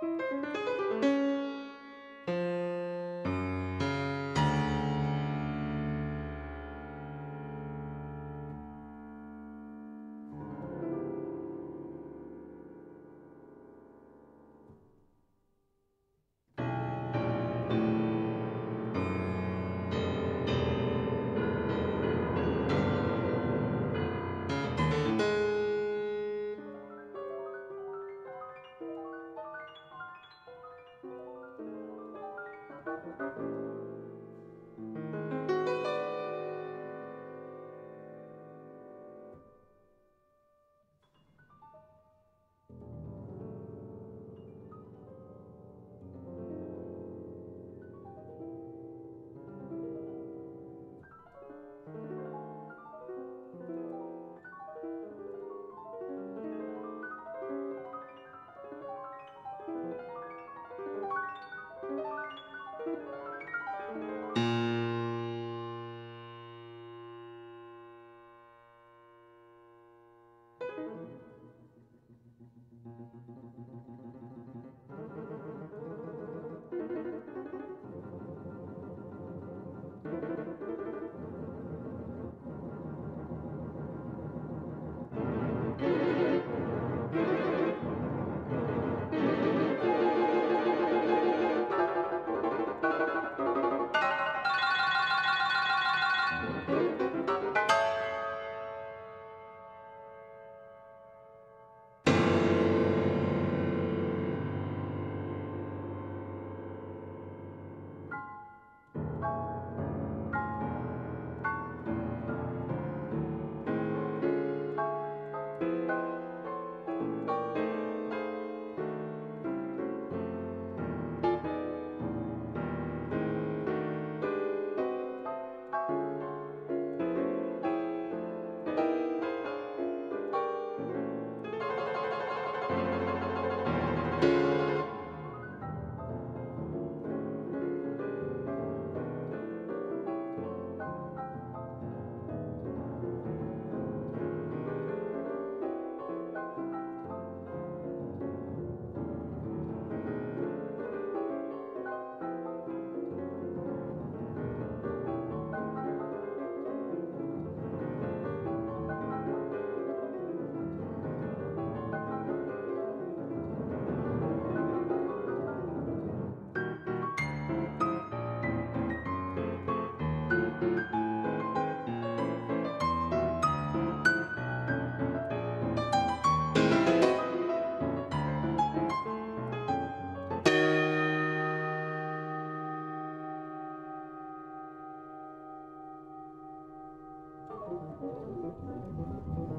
Música Thank you.